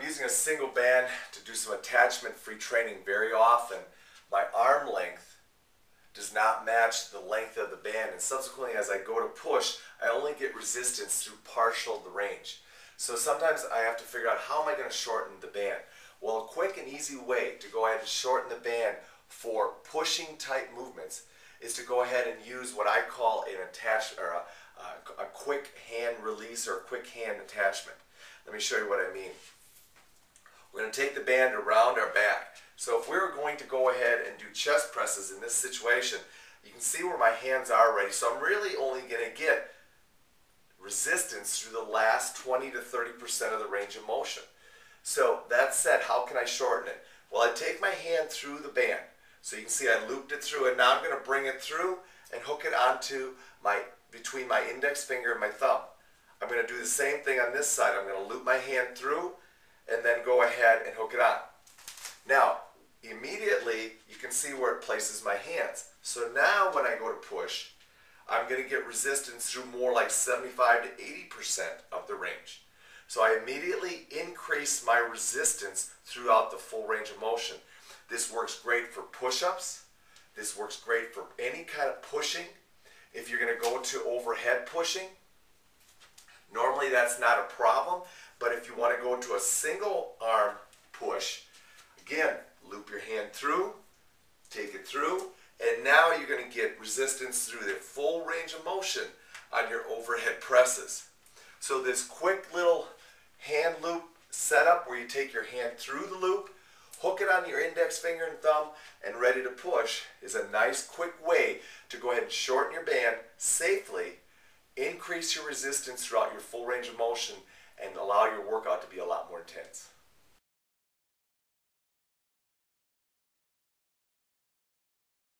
I'm using a single band to do some attachment-free training very often, my arm length does not match the length of the band and subsequently as I go to push, I only get resistance through partial the range. So sometimes I have to figure out how am I going to shorten the band. Well, a quick and easy way to go ahead and shorten the band for pushing type movements is to go ahead and use what I call an attach or a, a, a quick hand release or a quick hand attachment. Let me show you what I mean. Take the band around our back. So if we were going to go ahead and do chest presses in this situation, you can see where my hands are already. So I'm really only going to get resistance through the last 20 to 30% of the range of motion. So that said, how can I shorten it? Well, I take my hand through the band. So you can see I looped it through and now I'm going to bring it through and hook it onto my, between my index finger and my thumb. I'm going to do the same thing on this side. I'm going to loop my hand through and then go ahead and hook it on. Now, immediately you can see where it places my hands. So now when I go to push, I'm going to get resistance through more like 75 to 80% of the range. So I immediately increase my resistance throughout the full range of motion. This works great for push-ups. This works great for any kind of pushing. If you're going to go to overhead pushing, normally that's not a problem. But if you want to go to a single arm push, again, loop your hand through, take it through, and now you're going to get resistance through the full range of motion on your overhead presses. So this quick little hand loop setup where you take your hand through the loop, hook it on your index finger and thumb, and ready to push is a nice quick way to go ahead and shorten your band increase your resistance throughout your full range of motion, and allow your workout to be a lot more intense.